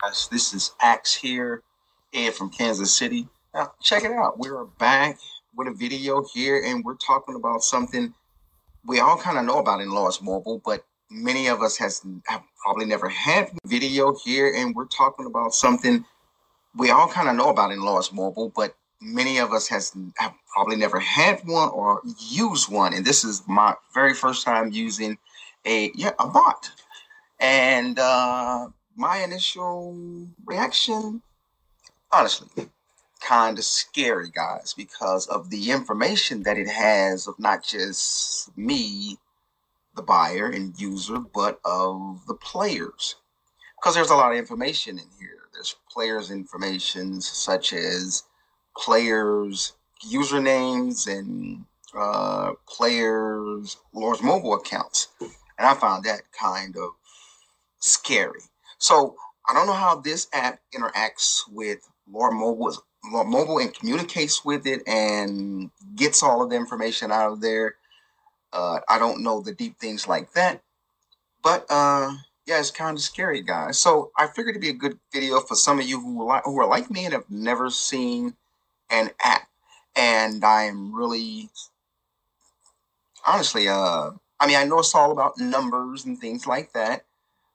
guys. This is Axe here, Ed from Kansas City. Now, check it out. We're back with a video here, and we're talking about something we all kind of know about in Lords Mobile, but many of us has have probably never had video here, and we're talking about something we all kind of know about in Lords Mobile, but many of us has have probably never had one or used one, and this is my very first time using a yeah a bot, and uh, my initial reaction, honestly, kind of scary, guys, because of the information that it has of not just me, the buyer and user, but of the players. Because there's a lot of information in here. There's players' information such as players' usernames and uh, players' Lords Mobile accounts. And I found that kind of scary. So I don't know how this app interacts with Lord Mobile, Lord Mobile and communicates with it and gets all of the information out of there. Uh, I don't know the deep things like that, but uh, yeah, it's kind of scary, guys. So I figured it'd be a good video for some of you who who are like me and have never seen an app, and I am really, honestly, uh, I mean, I know it's all about numbers and things like that,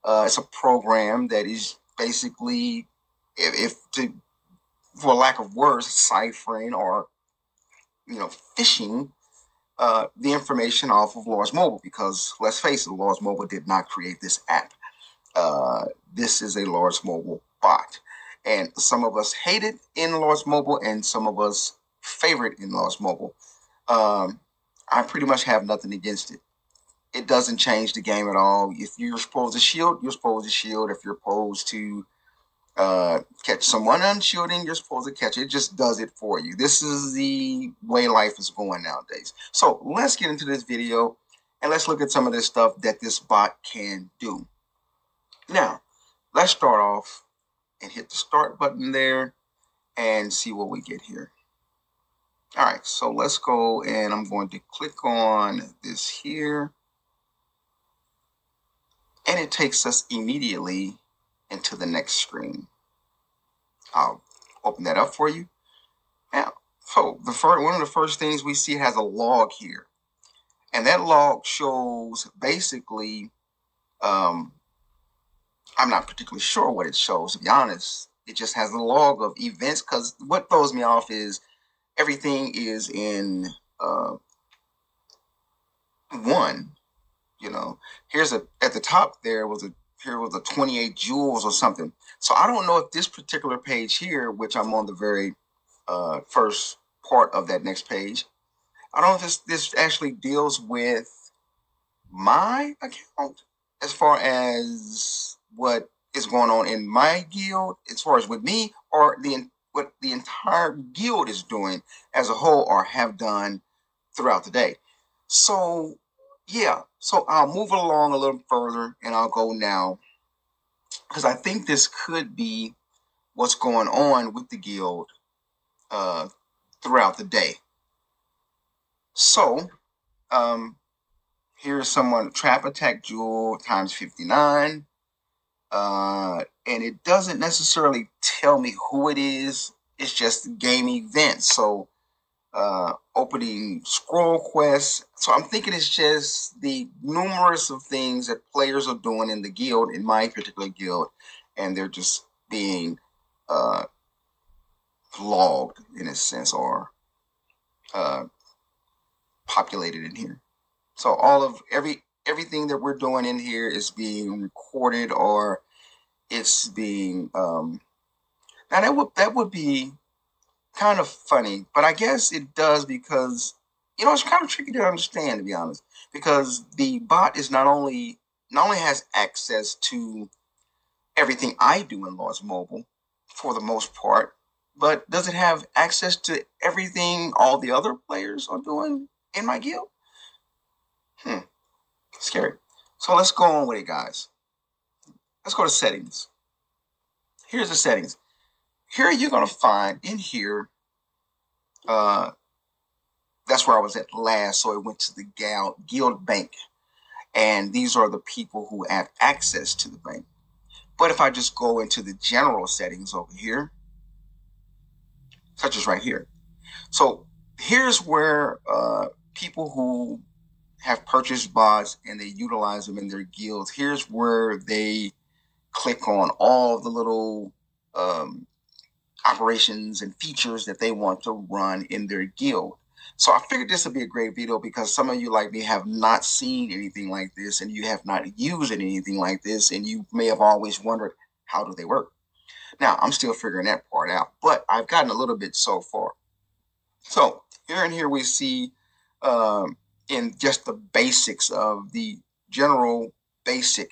uh, it's a program that is basically, if, if to, for lack of words, ciphering or you know phishing uh, the information off of Lords Mobile. Because let's face it, Lords Mobile did not create this app. Uh, this is a Lords Mobile bot, and some of us hate it in Lords Mobile, and some of us favorite in Lords Mobile. Um, I pretty much have nothing against it it doesn't change the game at all. If you're supposed to shield, you're supposed to shield. If you're supposed to uh, catch someone unshielding, you're supposed to catch it. It just does it for you. This is the way life is going nowadays. So let's get into this video and let's look at some of this stuff that this bot can do. Now, let's start off and hit the start button there and see what we get here. All right, so let's go and I'm going to click on this here and it takes us immediately into the next screen. I'll open that up for you. Now, so the first, one of the first things we see has a log here. And that log shows basically, um, I'm not particularly sure what it shows, to be honest. It just has a log of events because what throws me off is everything is in uh, one you know, here's a at the top there was a here was a 28 joules or something. So I don't know if this particular page here, which I'm on the very uh, first part of that next page, I don't know if this this actually deals with my account as far as what is going on in my guild, as far as with me, or the what the entire guild is doing as a whole or have done throughout the day. So yeah, so I'll move along a little further and I'll go now because I think this could be what's going on with the guild uh, throughout the day. So, um, here's someone trap attack jewel times 59. Uh, and it doesn't necessarily tell me who it is. It's just game events. So uh, opening scroll quests. So I'm thinking it's just the numerous of things that players are doing in the guild, in my particular guild, and they're just being uh, logged in a sense or uh, populated in here. So all of every everything that we're doing in here is being recorded or it's being um, now that would that would be kind of funny, but I guess it does because you know it's kind of tricky to understand to be honest. Because the bot is not only not only has access to everything I do in Lords Mobile for the most part, but does it have access to everything all the other players are doing in my guild? Hmm, scary. So let's go on with it, guys. Let's go to settings. Here's the settings. Here you're going to find in here, uh, that's where I was at last. So I went to the Gal, Guild Bank. And these are the people who have access to the bank. But if I just go into the general settings over here, such as right here. So here's where uh, people who have purchased bots and they utilize them in their guilds, here's where they click on all the little um, operations and features that they want to run in their guild. So I figured this would be a great video because some of you like me have not seen anything like this and you have not used anything like this and you may have always wondered how do they work. Now I'm still figuring that part out, but I've gotten a little bit so far. So here and here we see um, in just the basics of the general basic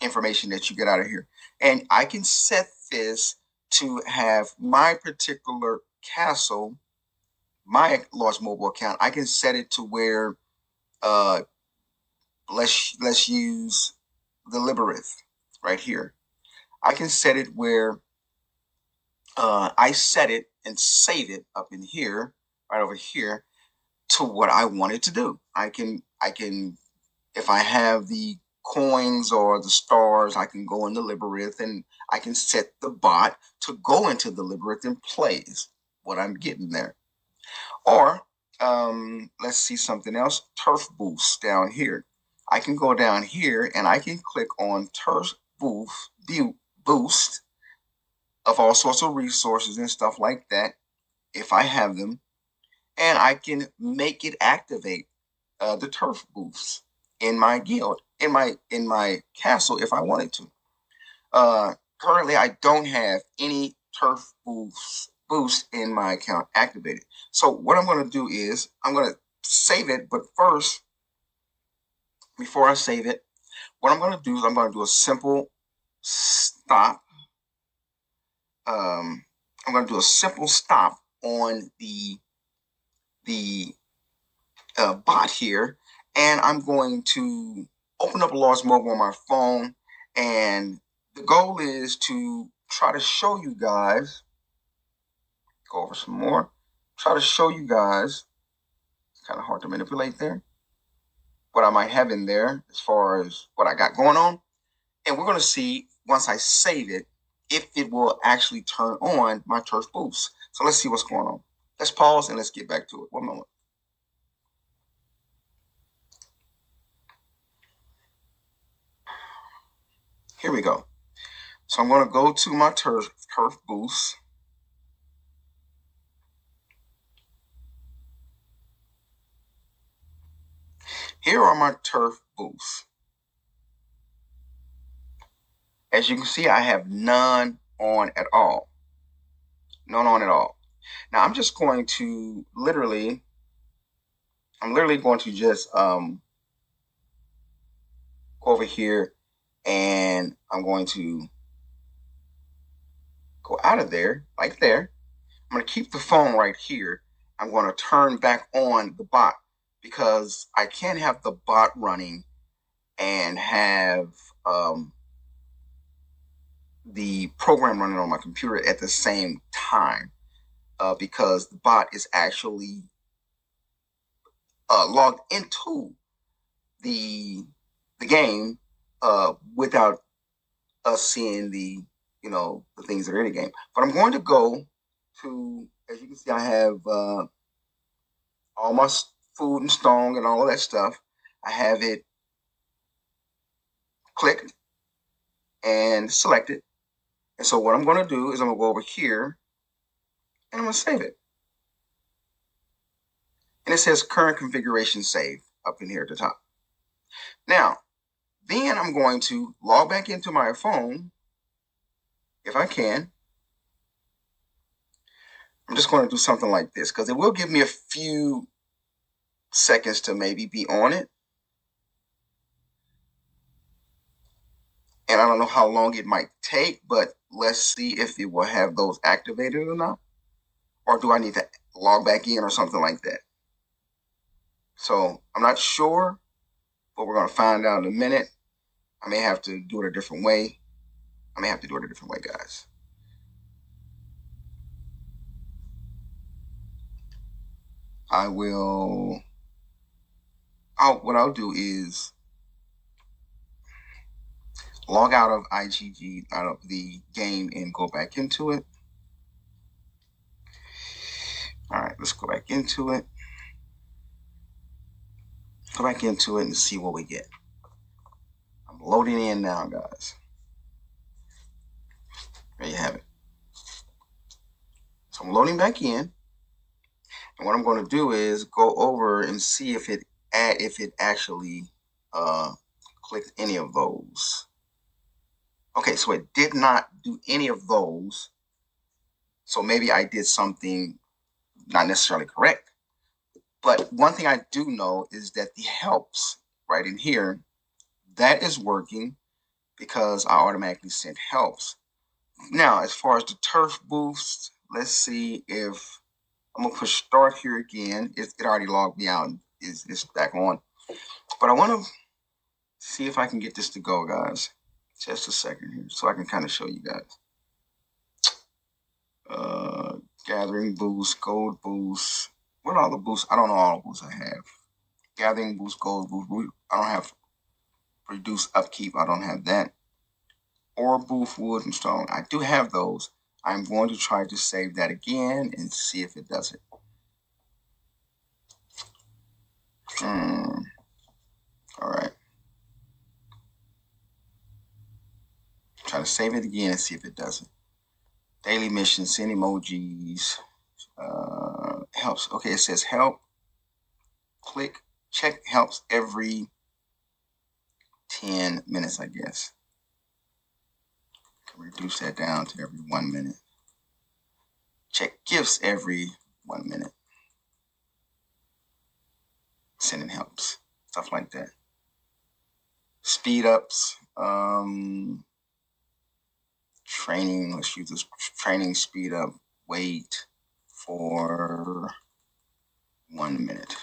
information that you get out of here. And I can set this to have my particular castle, my Lords Mobile account, I can set it to where uh let's let's use the Labyrinth right here. I can set it where uh, I set it and save it up in here, right over here, to what I want it to do. I can I can if I have the coins or the stars, I can go into Labyrinth and I can set the bot to go into the Labyrinth and plays what I'm getting there. Or um, let's see something else, turf boost down here. I can go down here and I can click on turf boost, boost of all sorts of resources and stuff like that if I have them. And I can make it activate uh, the turf boosts in my guild, in my in my castle if I wanted to. Uh, currently, I don't have any turf boosts boost in my account activated. So what I'm going to do is I'm going to save it, but first, before I save it, what I'm going to do is I'm going to do a simple stop. Um, I'm going to do a simple stop on the the uh, bot here and I'm going to open up a Lords Mobile on my phone. And the goal is to try to show you guys, go over some more, try to show you guys, it's kind of hard to manipulate there, what I might have in there as far as what I got going on. And we're going to see once I save it, if it will actually turn on my turf boost. So let's see what's going on. Let's pause and let's get back to it. One moment. Here we go. So I'm going to go to my turf, turf boost. Here are my turf boosts. As you can see, I have none on at all. None on at all. Now I'm just going to literally, I'm literally going to just um, go over here and I'm going to go out of there, like there. I'm going to keep the phone right here. I'm going to turn back on the bot because I can't have the bot running and have um, the program running on my computer at the same time uh, because the bot is actually uh, logged into the the game uh, without us seeing the you know the things that are in the game. But I'm going to go to, as you can see, I have uh, all my food and stone and all of that stuff. I have it clicked and selected. And so what I'm going to do is I'm going to go over here and I'm going to save it. And it says current configuration save up in here at the top. Now, then I'm going to log back into my phone, if I can. I'm just going to do something like this because it will give me a few seconds to maybe be on it. And I don't know how long it might take, but let's see if it will have those activated or not. Or do I need to log back in or something like that? So I'm not sure, but we're going to find out in a minute. I may have to do it a different way. I may have to do it a different way, guys. I will. I'll, what I'll do is log out of IGG, out of the game and go back into it. All right, let's go back into it. Go back into it and see what we get. Loading in now, guys. There you have it. So I'm loading back in. And what I'm going to do is go over and see if it at if it actually uh, clicked any of those. Okay, so it did not do any of those. So maybe I did something not necessarily correct. But one thing I do know is that the helps right in here, that is working because I automatically sent helps. Now, as far as the turf boost, let's see if I'm gonna push start here again. It, it already logged me out. It's, it's back on. But I want to see if I can get this to go, guys. Just a second here, so I can kind of show you guys. Uh, gathering boost, gold boost. What are all the boosts? I don't know all the boosts I have. Gathering boost, gold boost. I don't have reduce upkeep. I don't have that. Or boost wood and stone. I do have those. I'm going to try to save that again and see if it does it. Hmm. All right. Try to save it again and see if it does it. Daily mission, send emojis. Uh, helps. Okay, it says help. Click. Check helps every 10 minutes, I guess reduce that down to every one minute. Check gifts every one minute. Sending helps, stuff like that. Speed ups, um, training. Let's use this training speed up. Wait for one minute.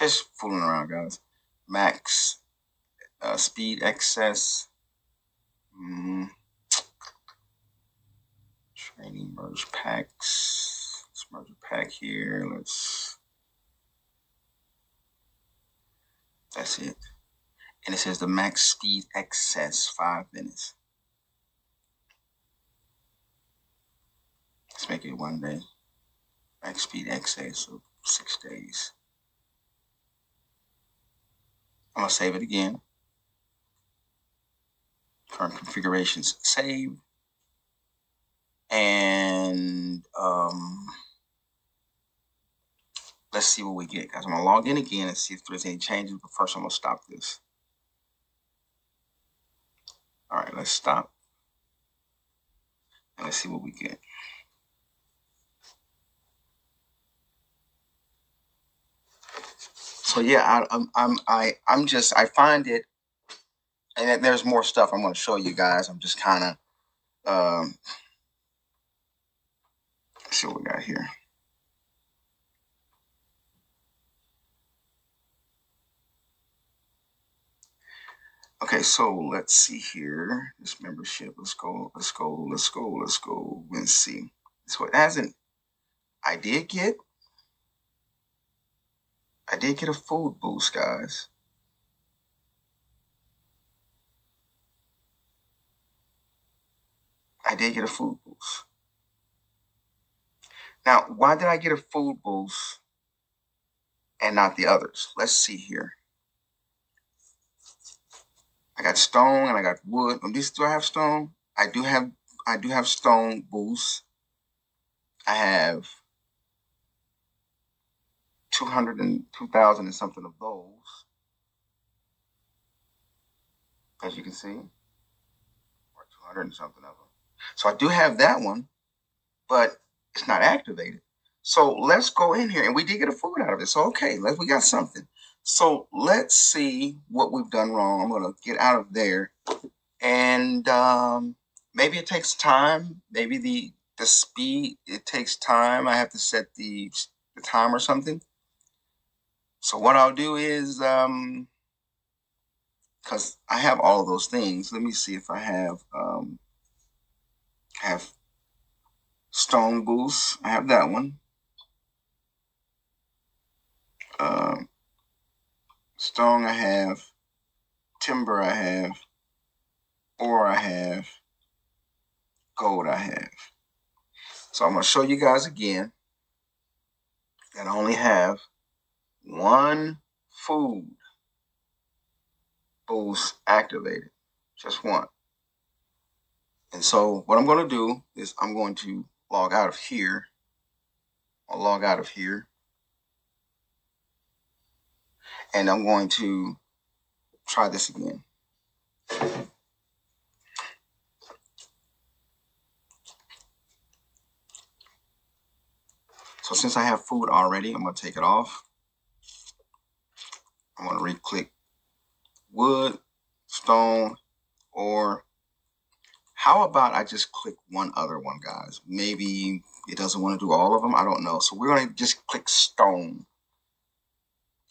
Just fooling around, guys. Max uh, speed excess. Mm. Training merge packs. Let's merge a pack here. Let's. That's it. And it says the max speed excess five minutes. Let's make it one day. Max speed excess of six days. I'm gonna save it again current configurations save. And um, let's see what we get, guys. I'm gonna log in again and see if there's any changes, but first I'm gonna stop this. All right, let's stop. And let's see what we get. So yeah, I, I'm I'm I I'm just I find it and there's more stuff I'm going to show you guys. I'm just kind of um, see what we got here. Okay, so let's see here. This membership. Let's go. Let's go. Let's go. Let's go. Let's see. So it hasn't. I did get. I did get a food boost, guys. I did get a food boost. Now, why did I get a food boost and not the others? Let's see here. I got stone and I got wood. Do I have stone? I do have I do have stone boost. I have 200 and 2,000 and something of those. As you can see. Or 200 and something of them. So I do have that one, but it's not activated. So let's go in here, and we did get a food out of it. So okay, let's we got something. So let's see what we've done wrong. I'm gonna get out of there, and um, maybe it takes time. Maybe the the speed it takes time. I have to set the the time or something. So what I'll do is um, because I have all those things. Let me see if I have um have Stone Boost. I have that one. Um, Stone I have. Timber I have. Ore I have. Gold I have. So I'm to show you guys again that I only have one food boost activated. Just one. And so what I'm going to do is I'm going to log out of here. I'll log out of here. And I'm going to try this again. So since I have food already, I'm going to take it off. I'm going to re-click wood, stone, or how about I just click one other one, guys? Maybe it doesn't want to do all of them. I don't know. So we're going to just click stone.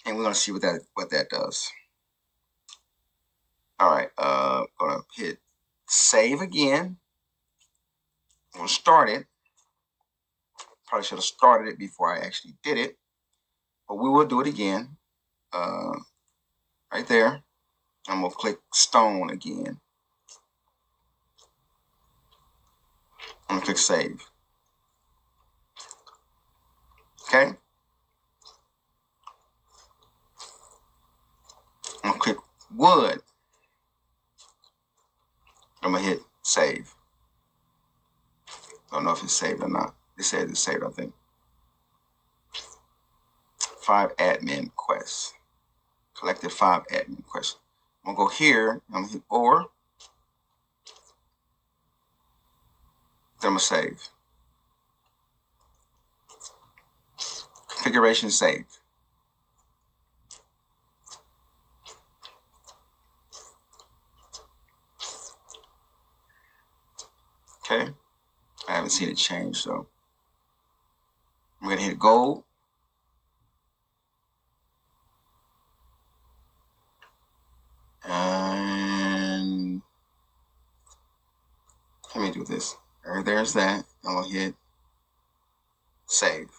And we're going to see what that what that does. All right. Uh, going to hit save again. I'm going to start it. Probably should have started it before I actually did it. But we will do it again. Uh, right there. I'm to click stone again. I'm gonna click save. Okay. I'm gonna click wood. I'm gonna hit save. I don't know if it's saved or not. It says it's saved, I think. Five admin quests. Collected five admin quests. I'm gonna go here. I'm gonna hit or. Then I'm gonna save. Configuration save. Okay. I haven't seen it change, so I'm gonna hit gold. And let me do All right, there's that. I'm gonna hit save.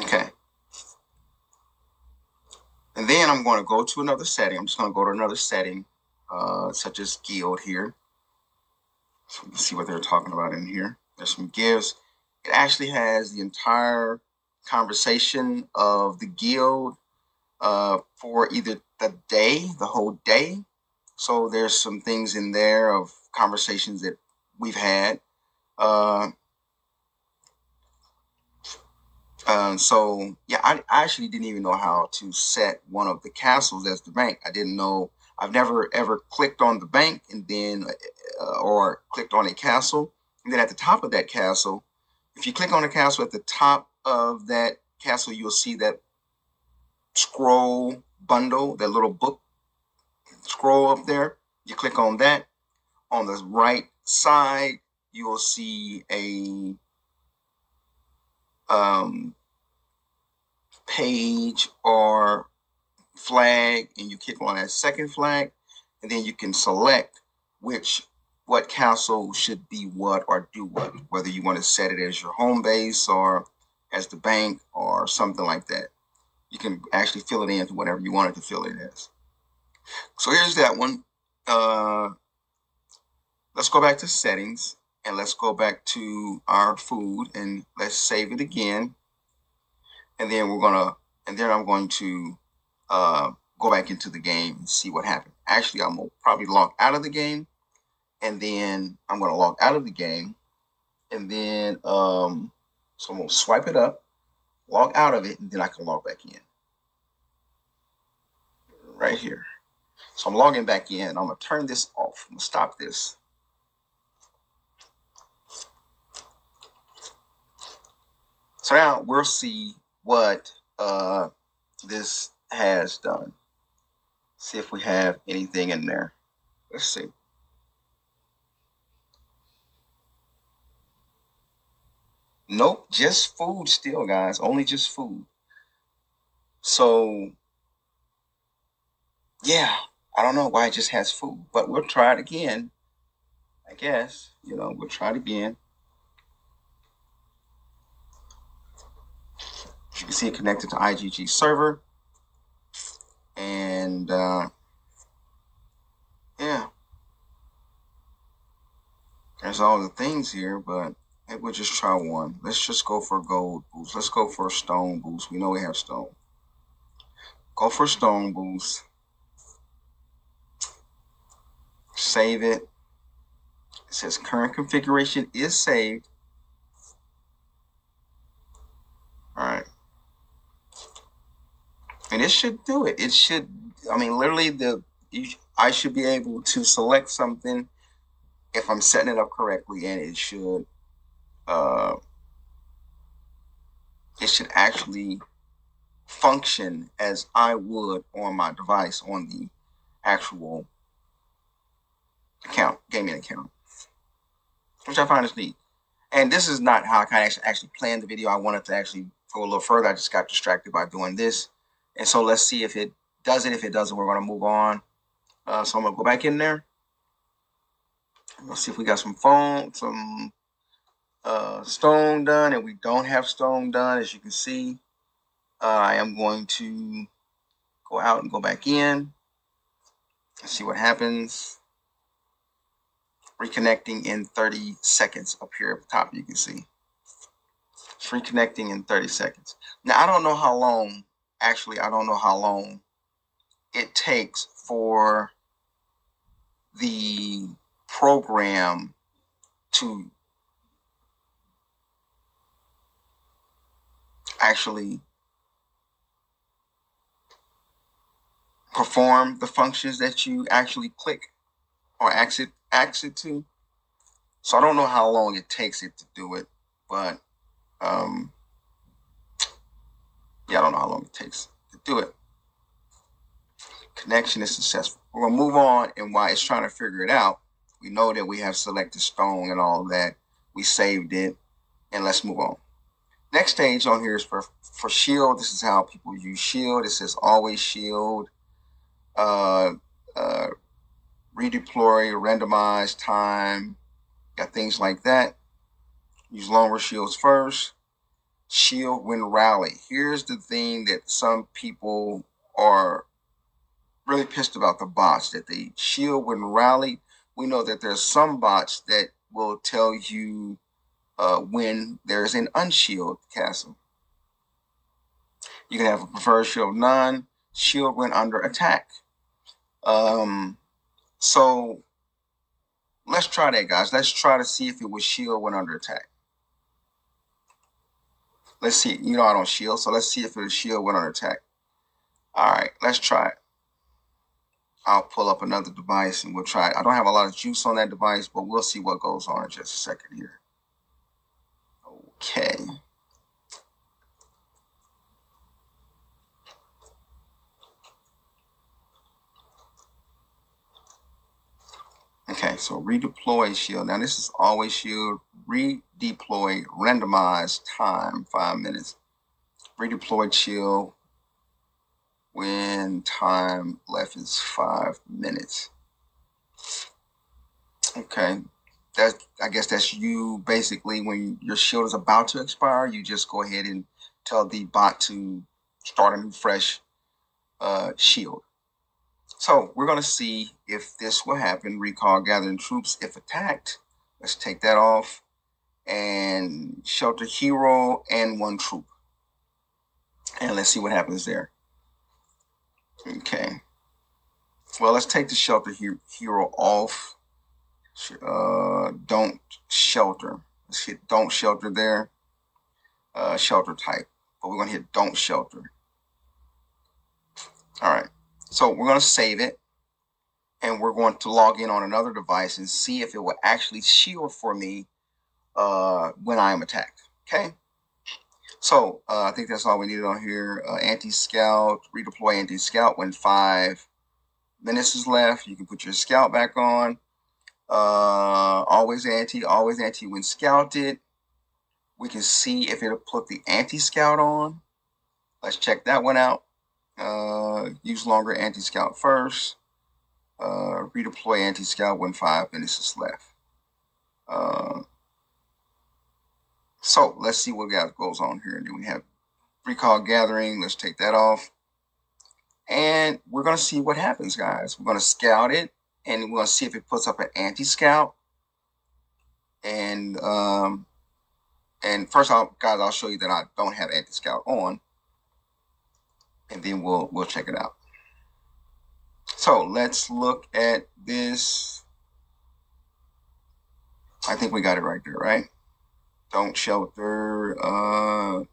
Okay. And then I'm going to go to another setting. I'm just going to go to another setting, uh, such as guild here. So let's see what they're talking about in here. There's some gives. It actually has the entire conversation of the guild uh, for either the day, the whole day, so there's some things in there of conversations that we've had. Uh, uh, so yeah, I, I, actually didn't even know how to set one of the castles as the bank. I didn't know. I've never ever clicked on the bank and then, uh, or clicked on a castle, and then at the top of that castle, if you click on a castle at the top of that castle, you'll see that scroll bundle, that little book scroll up there. You click on that. On the right side, you will see a um, page or flag, and you click on that second flag, and then you can select which what castle should be what or do what, whether you want to set it as your home base or as the bank or something like that. You can actually fill it in to whatever you want it to fill it as. So here's that one. Uh, let's go back to settings and let's go back to our food and let's save it again. And then we're gonna, and then I'm going to uh, go back into the game and see what happened. Actually, I'm gonna probably log out of the game and then I'm gonna log out of the game and then, um, so I'm gonna swipe it up, log out of it, and then I can log back in right here. I'm logging back in. I'm going to turn this off. I'm going to stop this. So now we'll see what uh, this has done. See if we have anything in there. Let's see. Nope, just food still, guys. Only just food. So, yeah, I don't know why it just has food, but we'll try it again. I guess, you know, we'll try it again. you can see it connected to IGG server. And uh, yeah, there's all the things here, but maybe we'll just try one. Let's just go for gold boost. Let's go for stone boost. We know we have stone. Go for stone boost. Save it. It says current configuration is saved. All right. And it should do it. It should, I mean, literally the, I should be able to select something if I'm setting it up correctly and it should, uh, it should actually function as I would on my device on the actual account, gaming account, which I find is neat. And this is not how I kind of actually planned the video. I wanted to actually go a little further. I just got distracted by doing this. And so let's see if it does it. If it doesn't, we're going to move on. Uh, so I'm going to go back in there. Let's see if we got some phone, some uh, stone done. And we don't have stone done, as you can see. Uh, I am going to go out and go back in. Let's see what happens reconnecting in 30 seconds up here at the top you can see. It's reconnecting in 30 seconds. Now i don't know how long actually i don't know how long it takes for the program to actually perform the functions that you actually click or exit exit to. So I don't know how long it takes it to do it, but um, yeah, I don't know how long it takes to do it. Connection is successful. We're gonna move on, and while it's trying to figure it out, we know that we have selected stone and all that. We saved it, and let's move on. Next stage on here is for for shield. This is how people use shield. It says always shield. Uh, uh, redeploy, randomize time, got things like that. Use longer shields first. Shield when rally. Here's the thing that some people are really pissed about the bots that they shield when rally. We know that there's some bots that will tell you uh, when there's an unshield castle. You can have a preferred shield none, shield when under attack. Um, so let's try that, guys. Let's try to see if it was shield when under attack. Let's see. You know I don't shield, so let's see if it was shield when under attack. All right, let's try it. I'll pull up another device and we'll try it. I don't have a lot of juice on that device, but we'll see what goes on in just a second here. Okay. Okay, so redeploy shield. Now this is always shield. Redeploy, randomize time, five minutes. Redeploy shield when time left is five minutes. Okay, that's I guess that's you basically when your shield is about to expire, you just go ahead and tell the bot to start a new fresh uh, shield. So we're going to see if this will happen. Recall gathering troops if attacked. Let's take that off. And shelter hero and one troop. And let's see what happens there. Okay. Well, let's take the shelter hero off. Uh, don't shelter. Let's hit don't shelter there. Uh, shelter type. But we're going to hit don't shelter. All right. So we're going to save it and we're going to log in on another device and see if it will actually shield for me uh, when I am attacked. Okay. So uh, I think that's all we needed on here. Uh, anti-scout, redeploy anti-scout when five minutes is left. You can put your scout back on. Uh, always anti, always anti when scouted. We can see if it'll put the anti-scout on. Let's check that one out. Uh, use longer anti-scout first. Uh, redeploy anti-scout when five minutes is left. Uh, so let's see what goes on here. And then we have recall gathering. Let's take that off. And we're going to see what happens, guys. We're going to scout it and we're going to see if it puts up an anti-scout. And um, and first guys, I'll show you that I don't have anti-scout on. And then we'll we'll check it out. So let's look at this. I think we got it right there, right? Don't shelter. Uh,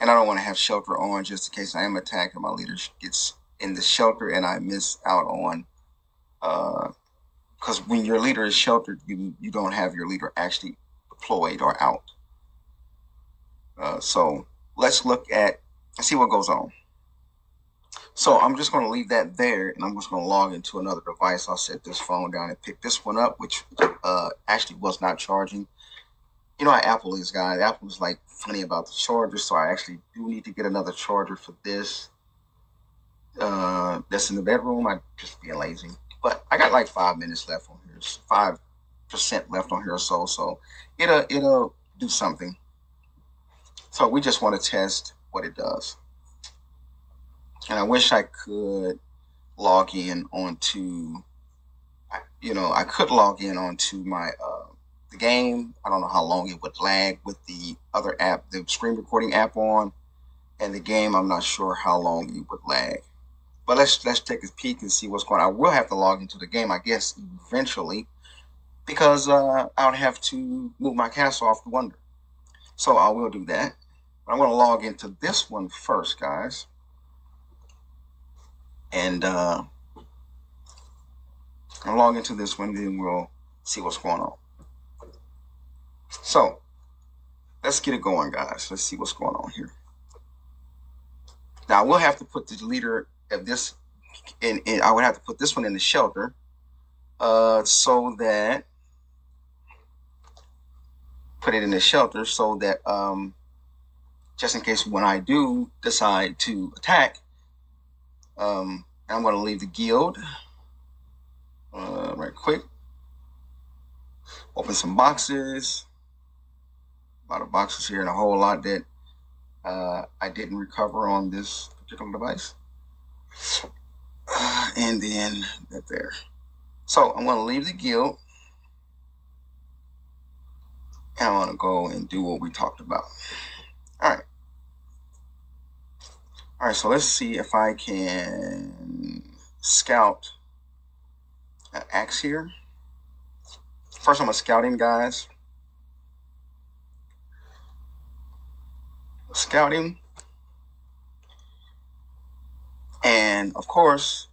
and I don't want to have shelter on just in case I am attacked and my leader gets in the shelter and I miss out on. Because uh, when your leader is sheltered, you you don't have your leader actually deployed or out. Uh, so let's look at see what goes on. So I'm just going to leave that there and I'm just going to log into another device. I'll set this phone down and pick this one up, which uh, actually was not charging. You know how Apple is, guys. Apple is like funny about the charger, so I actually do need to get another charger for this. Uh, that's in the bedroom. I just being lazy, but I got like five minutes left on here. Five percent left on here or so, so it'll it'll do something. So we just want to test what it does and I wish I could log in onto, you know, I could log in onto my uh, the game. I don't know how long it would lag with the other app, the screen recording app on, and the game. I'm not sure how long it would lag. But let's let's take a peek and see what's going on. I will have to log into the game, I guess, eventually, because uh, I would have to move my castle off the Wonder. So I will do that. I'm going to log into this one first, guys and uh, I'll log into this one, then we'll see what's going on. So let's get it going, guys. Let's see what's going on here. Now we'll have to put the leader of this in, in I would have to put this one in the shelter uh, so that put it in the shelter so that um, just in case when I do decide to attack, um, I'm going to leave the guild uh, right quick. Open some boxes. A lot of boxes here and a whole lot that uh, I didn't recover on this particular device. And then that there. So I'm going to leave the guild. And I'm going to go and do what we talked about. All right. All right, so let's see if I can scout an axe here. First, I'm a scouting, guys. Scouting. And of course,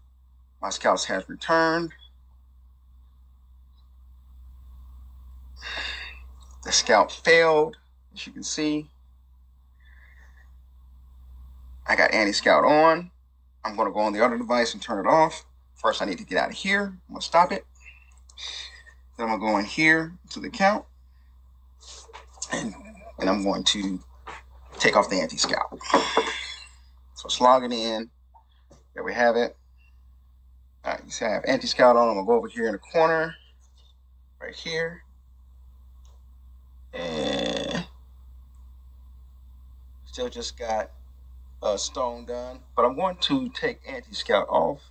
my scouts has returned. The scout failed, as you can see. I got anti-scout on. I'm going to go on the other device and turn it off. First, I need to get out of here. I'm going to stop it. Then I'm going to go in here to the count. And, and I'm going to take off the anti-scout. So it's logging in. There we have it. All right, you see I have anti-scout on. I'm going to go over here in the corner. Right here. And still just got uh, stone gun, but I'm going to take anti-scout off.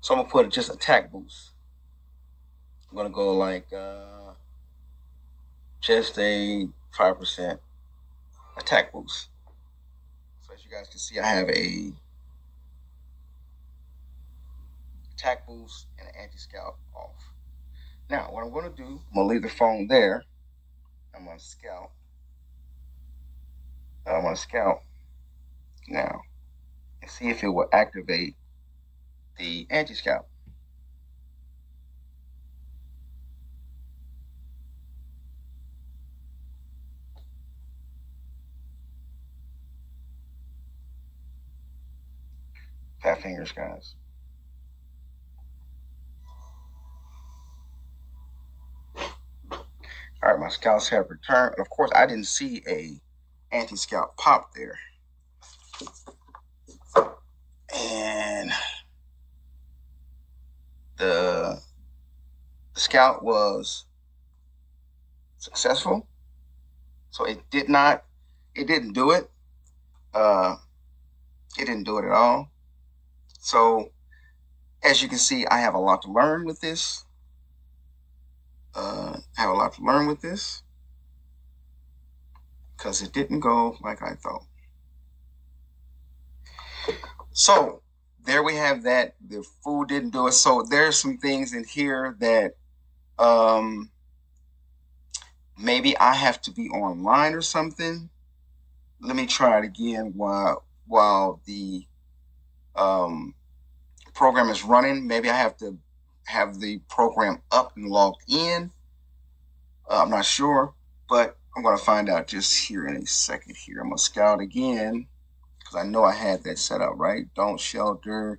So I'm gonna put just attack boost. I'm gonna go like uh, just a five percent attack boost. So as you guys can see, I have a attack boost and an anti-scout off. Now, what I'm gonna do, I'm gonna leave the phone there. I'm gonna scout. I'm gonna scout now and see if it will activate the anti-scout. Fat fingers, guys. All right, my scouts have returned. Of course, I didn't see a anti-scout pop there. And the, the scout was successful. So it did not, it didn't do it. uh, it didn't do it at all. So as you can see, I have a lot to learn with this. Uh, I have a lot to learn with this because it didn't go like I thought. So there we have that. The food didn't do it. So there's some things in here that um, maybe I have to be online or something. Let me try it again while while the um, program is running. Maybe I have to have the program up and logged in. Uh, I'm not sure, but I'm going to find out just here in a second here. I'm going to scout again because I know I had that set up, right? Don't shelter.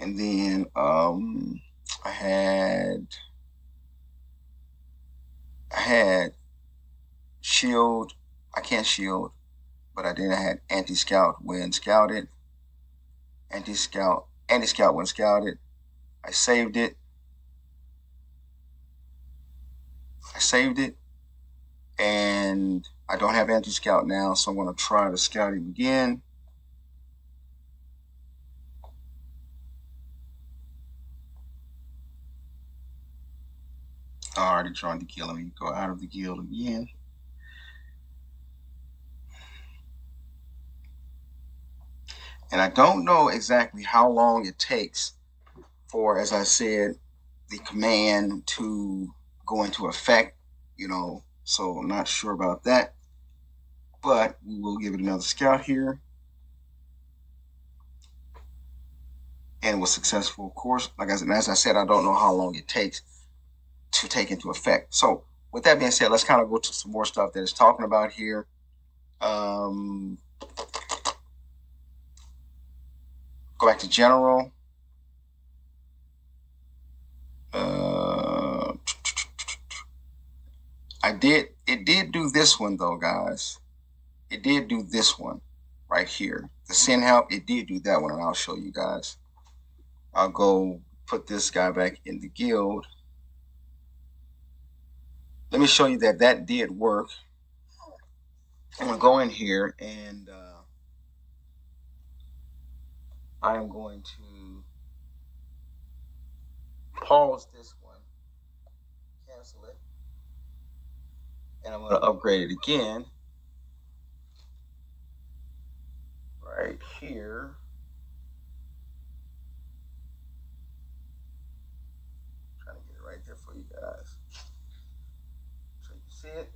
And then um, I had I had shield. I can't shield, but I did. I had anti-scout when scouted, anti-scout anti-scout when scouted. I saved it. I saved it. And I don't have anti-scout now, so I'm to try to scout scouting again. Already trying to kill him. Go out of the guild again. And I don't know exactly how long it takes for, as I said, the command to go into effect, you know, so I'm not sure about that. But we will give it another scout here. And was successful, of course. Like I said, as I said, I don't know how long it takes to take into effect. So with that being said, let's kind of go to some more stuff that is talking about here. Um, Go back to general. Uh, I did, it did do this one though, guys. It did do this one right here. The sin help, it did do that one, and I'll show you guys. I'll go put this guy back in the guild. Let me show you that that did work. I'm gonna go in here and uh, I am going to pause this one, cancel it, and I'm going to upgrade it again right here. I'm trying to get it right there for you guys. See it.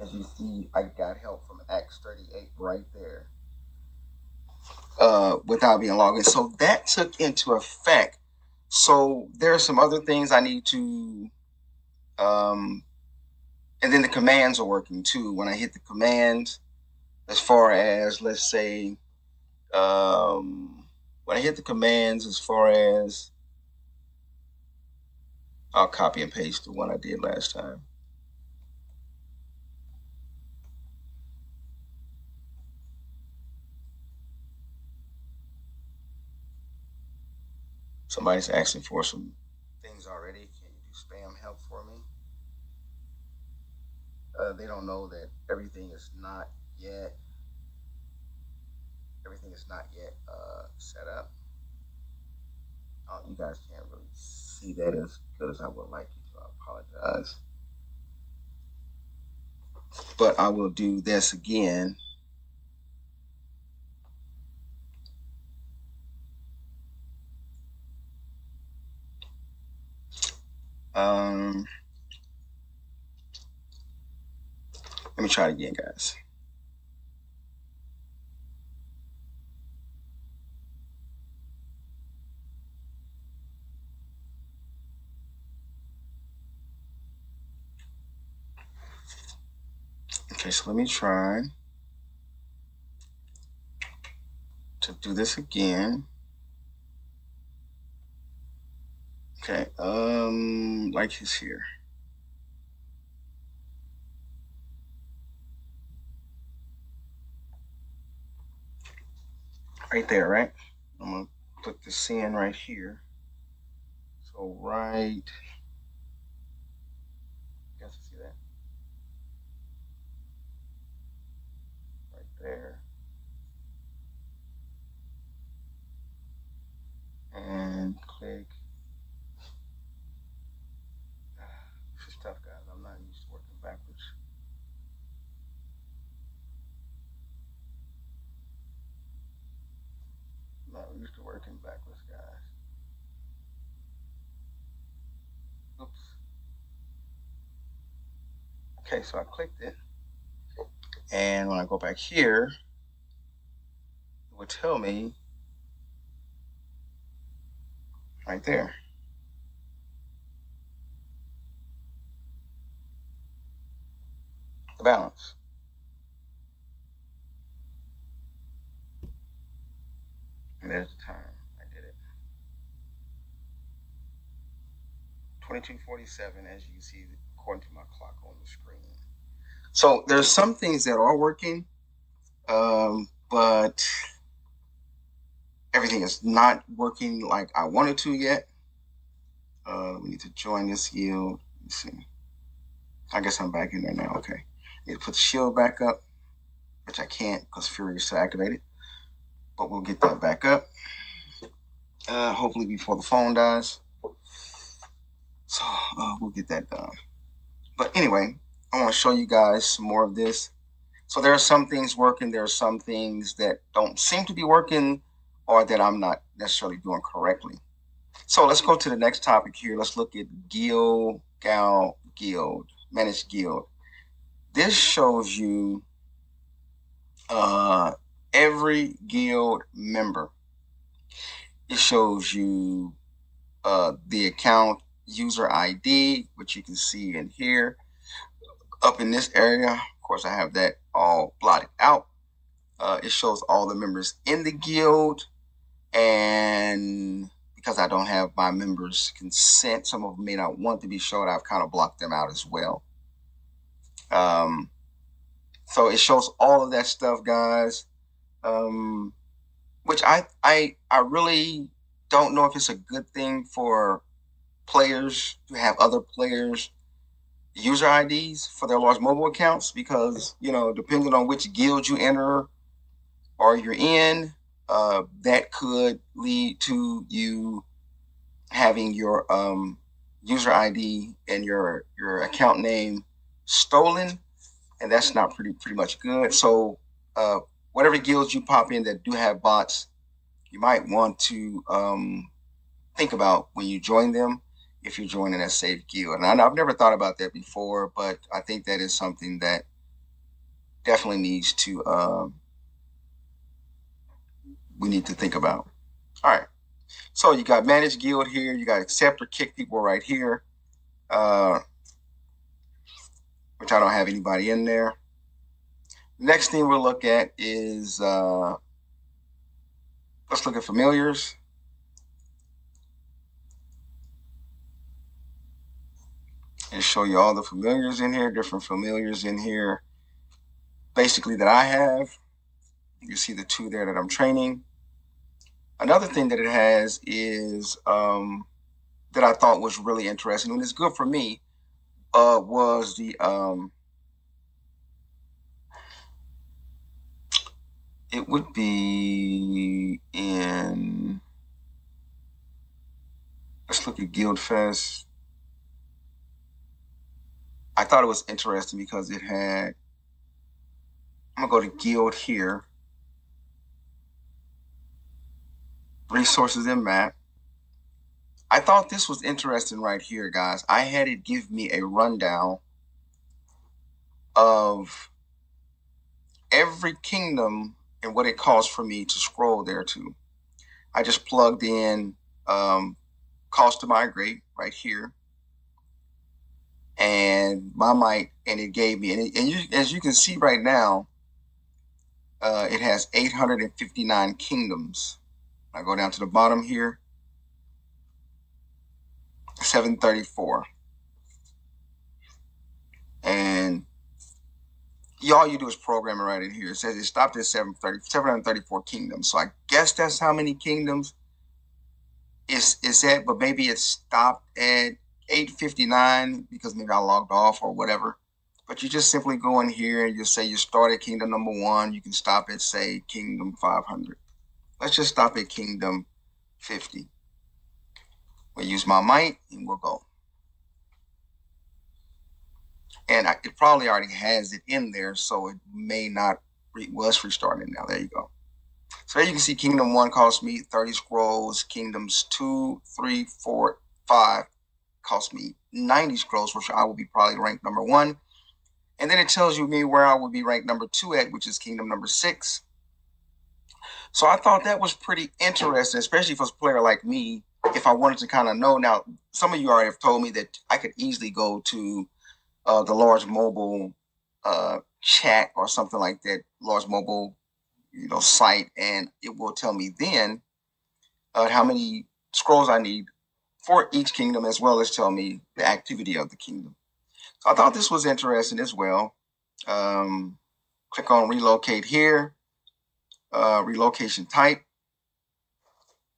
As you see, I got help from Acts 38 right there uh, without being logged in. So that took into effect. So there are some other things I need to, um, and then the commands are working too. When I hit the commands, as far as let's say, um, when I hit the commands, as far as I'll copy and paste the one I did last time. Somebody's asking for some things already. Can you do spam help for me? Uh, they don't know that everything is not yet. Everything is not yet uh, set up. Oh, you guys can't really see that as good as I would like you to. I apologize. But I will do this again. Um, let me try it again, guys. Okay, so let me try to do this again. Okay, um, like he's here. Right there, right? I'm gonna put the sin right here. So right and click. This is tough, guys. I'm not used to working backwards. Not used to working backwards, guys. Oops. Okay, so I clicked it. And when I go back here, it will tell me right there. The balance. And there's the time. I did it. 2247 as you see according to my clock on the screen. So there's some things that are working, um, but everything is not working like I wanted to yet. Uh, we need to join this yield. Let's see. I guess I'm back in there now. Okay. Need to put the shield back up, which I can't because Fury is still activated. But we'll get that back up. Uh, hopefully before the phone dies. So uh, we'll get that done. But anyway, I want to show you guys some more of this. So there are some things working. There are some things that don't seem to be working or that I'm not necessarily doing correctly. So let's go to the next topic here. Let's look at Guild, Gal, Guild, Managed Guild. This shows you uh, every guild member. It shows you uh, the account user ID, which you can see in here. Up in this area, of course, I have that all blotted out. Uh, it shows all the members in the guild. And because I don't have my members' consent, some of them may not want to be showed. I've kind of blocked them out as well. Um, so it shows all of that stuff, guys. Um, which I I I really don't know if it's a good thing for players to have other players user IDs for their Lords Mobile accounts because you know depending on which guild you enter or you're in, uh, that could lead to you having your um, user ID and your your account name stolen, and that's not pretty pretty much good. So uh, whatever guilds you pop in that do have bots, you might want to um, think about when you join them if you're joining a safe guild. And I, have never thought about that before, but I think that is something that definitely needs to um, we need to think about. All right. So you got managed guild here. You got accept or kick people right here, uh, which I don't have anybody in there. Next thing we'll look at is uh, let's look at familiars. and show you all the familiars in here, different familiars in here, basically that I have. You see the two there that I'm training. Another thing that it has is um, that I thought was really interesting, and it's good for me, uh, was the um, it would be in let's look at Guildfest. I thought it was interesting because it had I'm gonna go to Guild here. Resources and map. I thought this was interesting right here, guys. I had it give me a rundown of every kingdom and what it costs for me to scroll there to. I just plugged in um, cost to migrate right here and my mic and it gave me and, it, and you, as you can see right now uh, it has 859 kingdoms I go down to the bottom here 734 and all you do is program it right in here. It says it stopped at 730, 734 kingdoms. So I guess that's how many kingdoms it's, it's at, but maybe it stopped at 859 because maybe I logged off or whatever. But you just simply go in here and you say you start at kingdom number one. You can stop at, say, kingdom 500. Let's just stop at kingdom 50. We'll use my might and we'll go and I, it probably already has it in there, so it may not. Re, well, restarting now. There you go. So there you can see Kingdom 1 cost me 30 scrolls. Kingdoms 2, 3, 4, 5 cost me 90 scrolls, which I will be probably ranked number one. And then it tells you me where I would be ranked number two at, which is Kingdom number six. So I thought that was pretty interesting, especially for a player like me. If I wanted to kind of know now, some of you already have told me that I could easily go to uh, the Lords Mobile uh, chat or something like that, Lords Mobile, you know, site, and it will tell me then uh, how many scrolls I need for each kingdom, as well as tell me the activity of the kingdom. So I thought this was interesting as well. Um, click on relocate here uh, relocation type.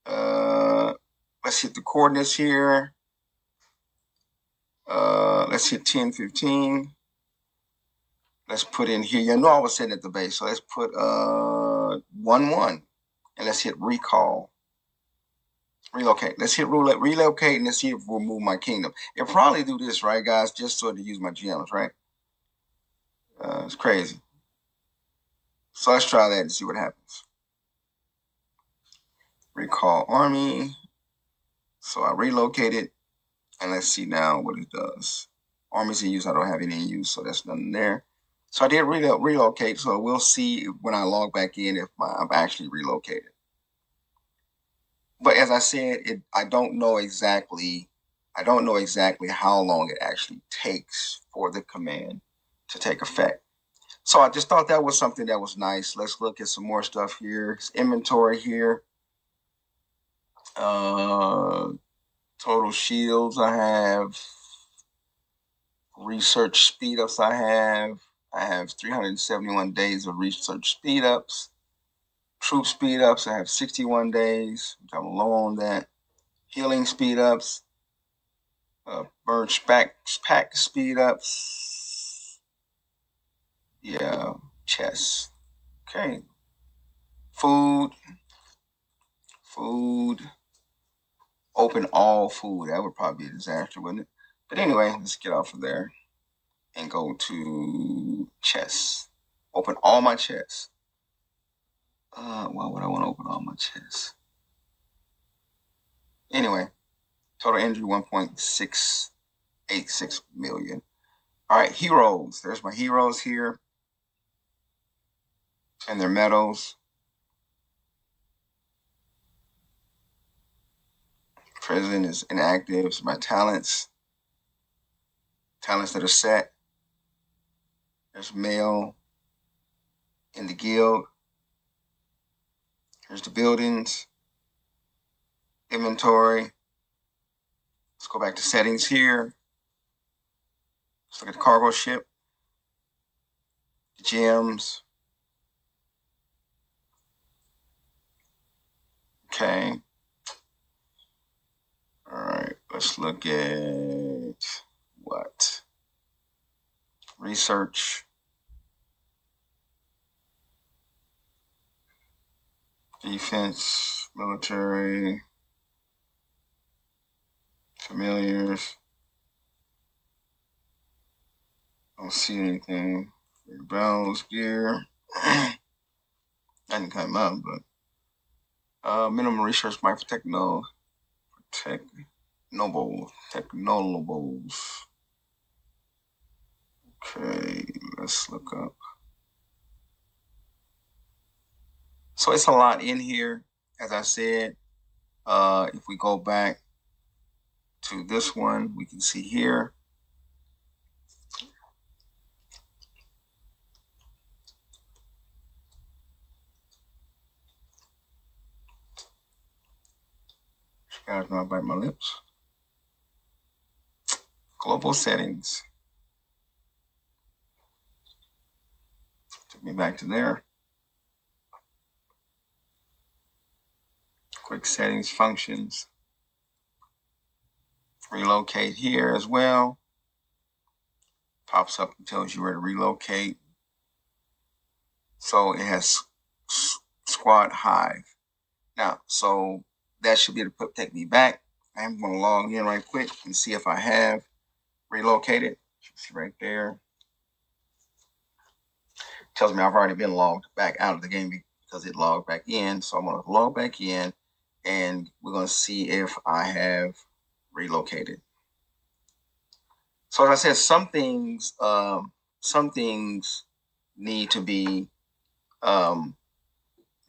Uh, let's hit the coordinates here. Uh, let's hit 10, 15. Let's put in here. You know I was sitting at the base, so let's put uh, 1, 1. And let's hit recall. Relocate. Let's hit relocate and let's see if we'll move my kingdom. It'll probably do this, right, guys? Just so to use my gems, right? Uh, it's crazy. So let's try that and see what happens. Recall army. So I relocated and let's see now what it does. Armies in use, I don't have any in use, so that's nothing there. So I did re relocate, so we'll see when I log back in if my, I'm actually relocated. But as I said, it I don't know exactly I don't know exactly how long it actually takes for the command to take effect. So I just thought that was something that was nice. Let's look at some more stuff here. It's inventory here. Uh, total shields I have. Research speed ups I have. I have 371 days of research speed ups. Troop speed ups I have 61 days. I'm low on that. Healing speed ups. Uh, burn pack, pack speed ups yeah, chess. Okay. Food. Food. Open all food. That would probably be a disaster, wouldn't it? But anyway, let's get off of there and go to chess. Open all my chests. Uh, why would I want to open all my chests? Anyway, total injury 1.686 million. All right, heroes. There's my heroes here and their medals. President is inactive. So my talents, talents that are set. There's male in the guild. Here's the buildings, inventory. Let's go back to settings here. Let's look at the cargo ship, the gems, Okay. All right, let's look at what? Research. Defense, military, familiars. I Don't see anything. Bells, gear. I didn't come up, but uh, minimum research might protect no protect noble technolobles. Okay, let's look up. So it's a lot in here, as I said. Uh, if we go back to this one, we can see here Guys, when I bite my lips. Global settings. Took me back to there. Quick settings functions. Relocate here as well. Pops up and tells you where to relocate. So it has squad hive. Now, so that should be able to put, take me back. I'm going to log in right quick and see if I have relocated. See right there. Tells me I've already been logged back out of the game because because it logged back in. So I'm going to log back in and we're going to see if I have relocated. So as I said, some things, um, some things need to be um,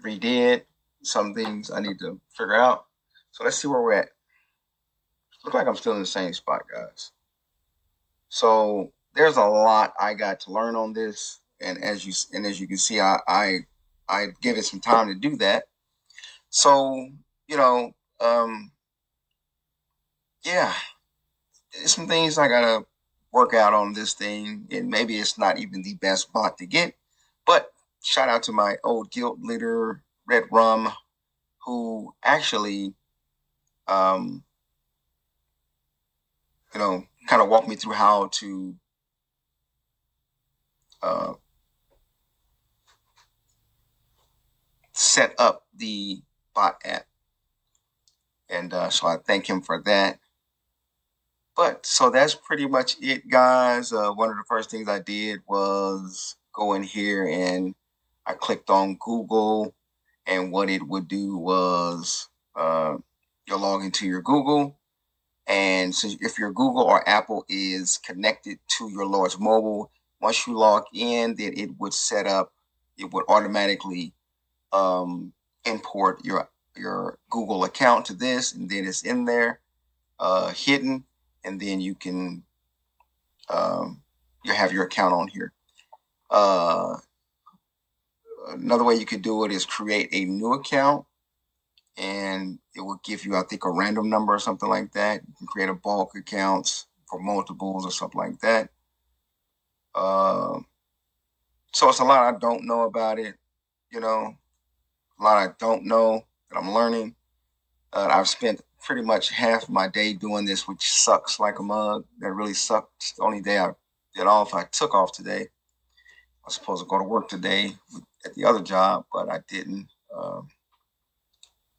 redid. Some things I need to figure out. So let's see where we're at. Look like I'm still in the same spot, guys. So there's a lot I got to learn on this, and as you and as you can see, I I I give it some time to do that. So you know, um, yeah, some things I gotta work out on this thing, and maybe it's not even the best bot to get, but shout out to my old guild leader, Red Rum, who actually, um, you know, kind of walk me through how to uh, set up the bot app. And uh, so I thank him for that. But so that's pretty much it, guys. Uh, one of the first things I did was go in here and I clicked on Google, and what it would do was uh, you'll log into your Google. And so if your Google or Apple is connected to your Lords Mobile, once you log in, then it would set up, it would automatically um, import your your Google account to this, and then it's in there, uh, hidden and then you can um, you have your account on here. Uh, another way you could do it is create a new account and it will give you, I think, a random number or something like that. You can create a bulk accounts for multiples or something like that. Uh, so it's a lot I don't know about it, you know, a lot I don't know that I'm learning. Uh, I've spent pretty much half my day doing this, which sucks like a mug. That really sucks. The only day I did off, I took off today. I was supposed to go to work today at the other job, but I didn't. Um,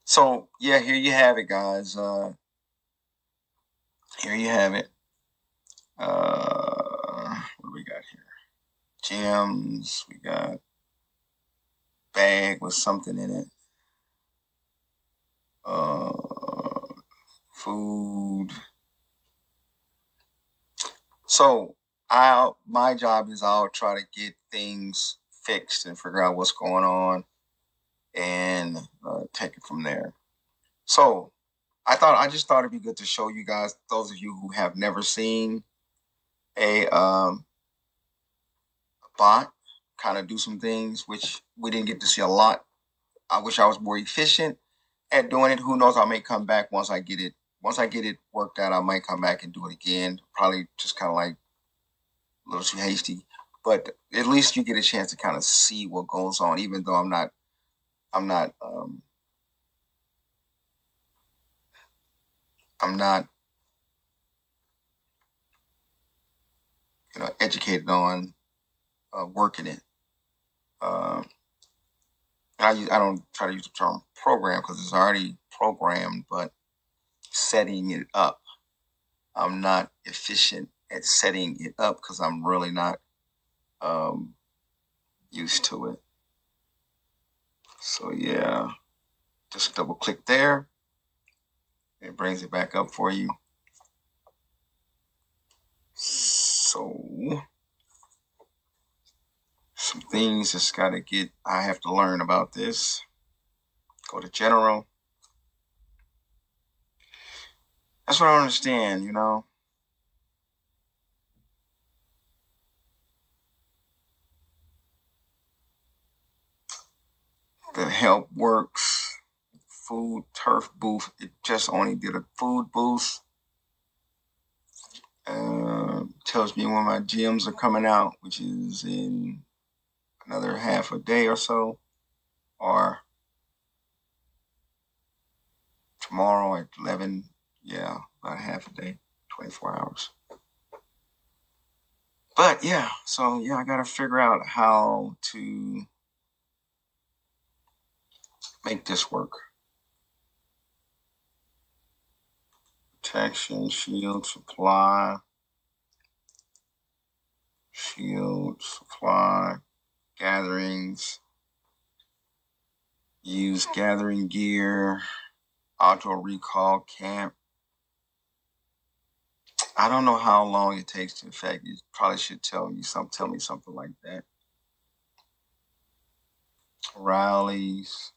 so yeah, here you have it, guys. Uh, here you have it. Uh, what do we got here? Gems. We got bag with something in it. Uh, food. So I my job is I'll try to get things fixed and figure out what's going on and take it from there. So I thought I just thought it'd be good to show you guys, those of you who have never seen a um, bot kind of do some things, which we didn't get to see a lot. I wish I was more efficient at doing it. Who knows? I may come back once I get it once I get it worked out, I might come back and do it again. Probably just kind of like a little too hasty, but at least you get a chance to kind of see what goes on, even though I'm not, I'm not, um, I'm not, you know, educated on uh, working it. Uh, I I don't try to use the term program because it's already programmed, but setting it up. I'm not efficient at setting it up because I'm really not um, used to it. So yeah, just double click there. It brings it back up for you. So some things just gotta get I have to learn about this. Go to general. That's what I understand, you know. The help works. Food turf booth. It just only did a food booth. Uh, tells me when my gyms are coming out, which is in another half a day or so, or tomorrow at 11 yeah, about half a day, 24 hours. But yeah, so yeah, I got to figure out how to make this work. Protection, shield, supply, shield, supply, gatherings. use gathering gear, auto recall camp. I don't know how long it takes to affect. You probably should tell you some tell me something like that. Rallies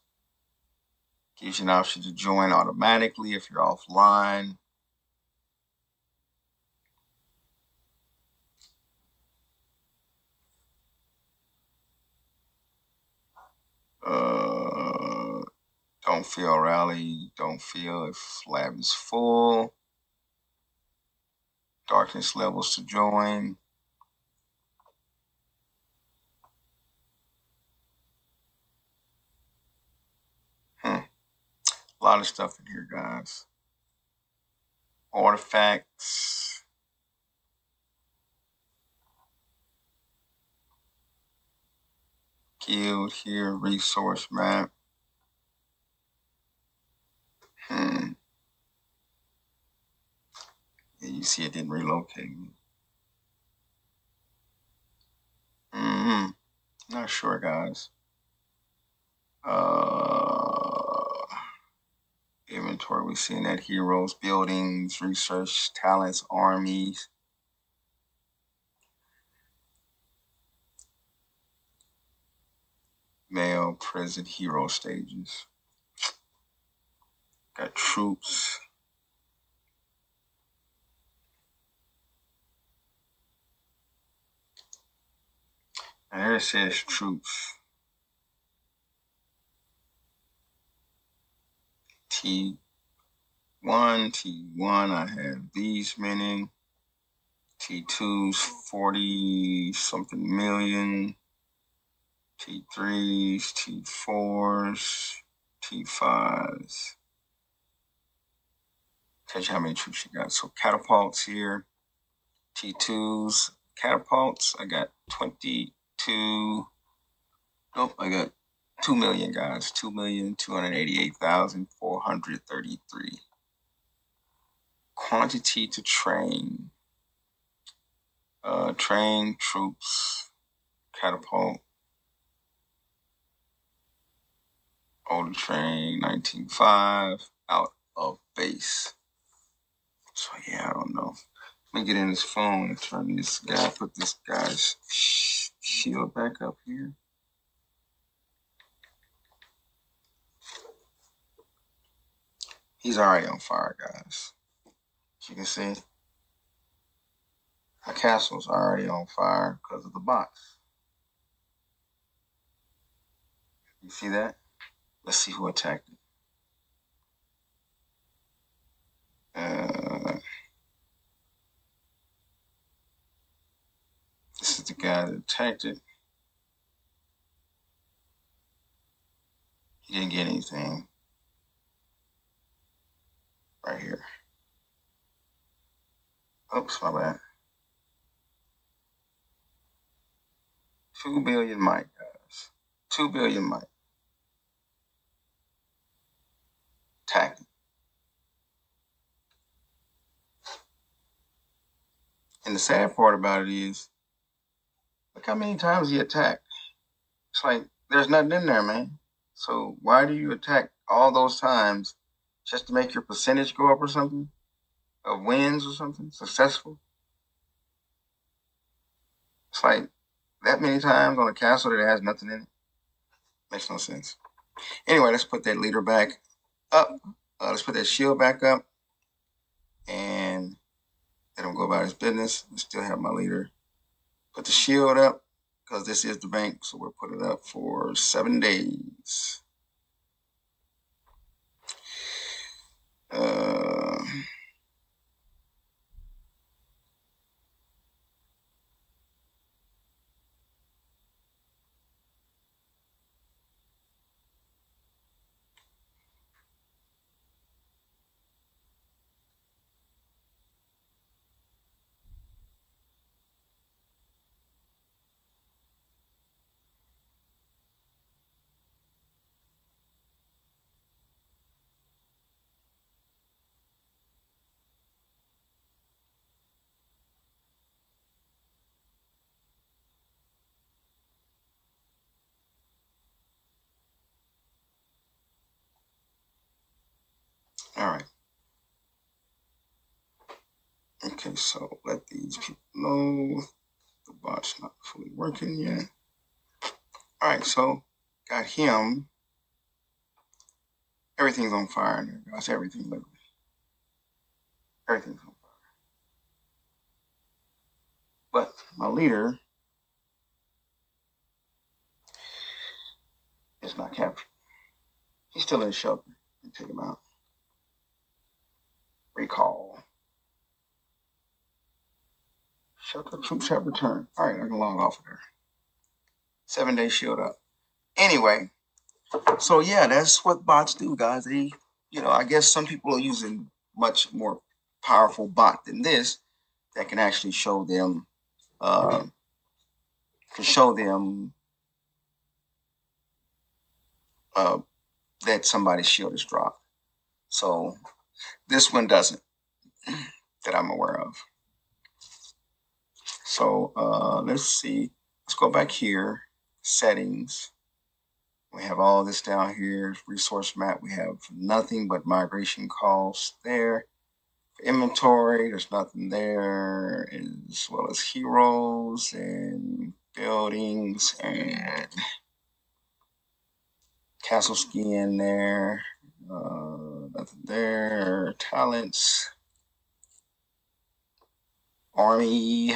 gives you an option to join automatically if you're offline. Uh, don't feel rally, don't feel if lab is full. Darknest levels to join. Hmm. A lot of stuff in here, guys. Artifacts. Guild here, resource map. Hmm. Yeah, you see it didn't relocate me. Mm-hmm. Not sure, guys. Uh, inventory, we're seeing that heroes, buildings, research, talents, armies. Male present hero stages. Got troops. And there it says troops. T1, T1, I have these many. T2's 40 something million. T3s, T4s, T5s. Tell you how many troops you got. So catapults here. T2s, catapults. I got 22. Nope, I got 2 million guys. 2,288,433. Quantity to train. Uh, train troops, catapult. Older train, 19.5, out of base. So yeah, I don't know. Let me get in this phone and turn this guy, put this guy's shield back up here. He's already on fire, guys. As you can see, my castle's already on fire because of the box. You see that? Let's see who attacked it. Uh, this is the guy that attacked it. He didn't get anything. Right here. Oops, my bad. Two billion mic, guys. Two billion mic. Attacking. And the sad part about it is, look how many times he attacked. It's like there's nothing in there, man. So why do you attack all those times just to make your percentage go up or something? Of wins or something? Successful? It's like that many times on a castle that has nothing in it. Makes no sense. Anyway, let's put that leader back up. Uh, let's put that shield back up. And let him go about his business. We still have my leader. Put the shield up because this is the bank. So we'll put it up for seven days. Uh, All right. Okay, so let these people know the bot's not fully working yet. All right, so got him. Everything's on fire there, guys. Everything, literally. Everything's on fire. But my leader is not captured. He's still in the shelter. Take him out. Recall. Shelter troops have returned. All right, I can log off of there. Seven day shield up. Anyway, so yeah, that's what bots do, guys. They, you know, I guess some people are using much more powerful bot than this that can actually show them, uh, can show them uh, that somebody's shield is dropped. So this one doesn't, that I'm aware of. So uh, let's see. Let's go back here, settings. We have all this down here, resource map. We have nothing but migration costs there. For inventory, there's nothing there, as well as heroes and buildings and castle skiing there. Uh, there. Talents. Army.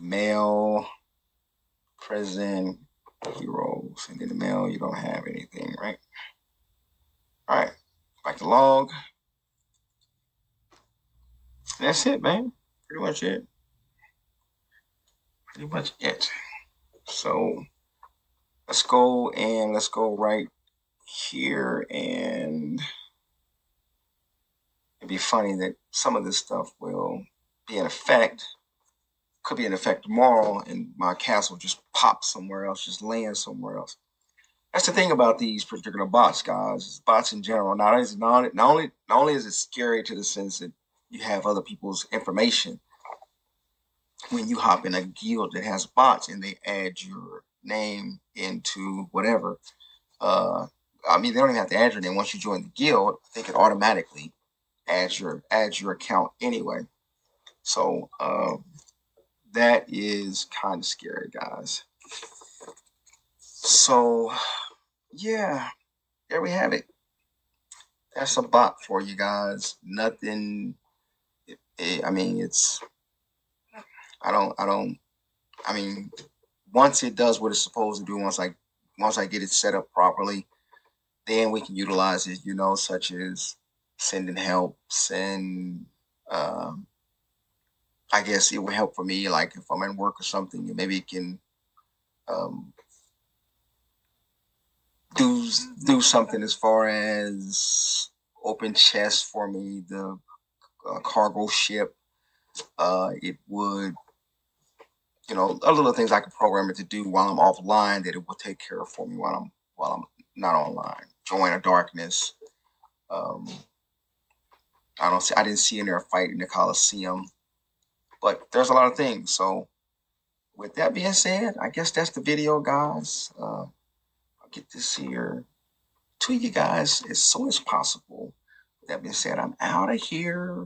Mail. Prison. Heroes. And in the mail, you don't have anything, right? All right. Back to log. That's it, man. Pretty much it. Pretty much it. So let's go and let's go right here and it'd be funny that some of this stuff will be in effect could be in effect tomorrow and my castle just pops somewhere else just lands somewhere else. That's the thing about these particular bots guys bots in general not, only, not, not only not only is it scary to the sense that you have other people's information when you hop in a guild that has bots and they add your name into whatever uh I mean, they don't even have to add your name. Once you join the guild, they can automatically add your add your account anyway. So um, that is kind of scary, guys. So yeah, there we have it. That's a bot for you guys. Nothing. It, it, I mean, it's. I don't. I don't. I mean, once it does what it's supposed to do, once I once I get it set up properly, then we can utilize it, you know, such as sending help, send, um, I guess it would help for me, like if I'm in work or something, maybe it can um, do do something as far as open chest for me, the uh, cargo ship. Uh, it would, you know, other little things I could program it to do while I'm offline that it will take care of for me while I'm while I'm not online join a Darknest. Um, I don't see. I didn't see in there a fight in the Coliseum, but there's a lot of things. So, with that being said, I guess that's the video, guys. Uh, I'll get this here to you guys as soon as possible. With that being said, I'm out of here.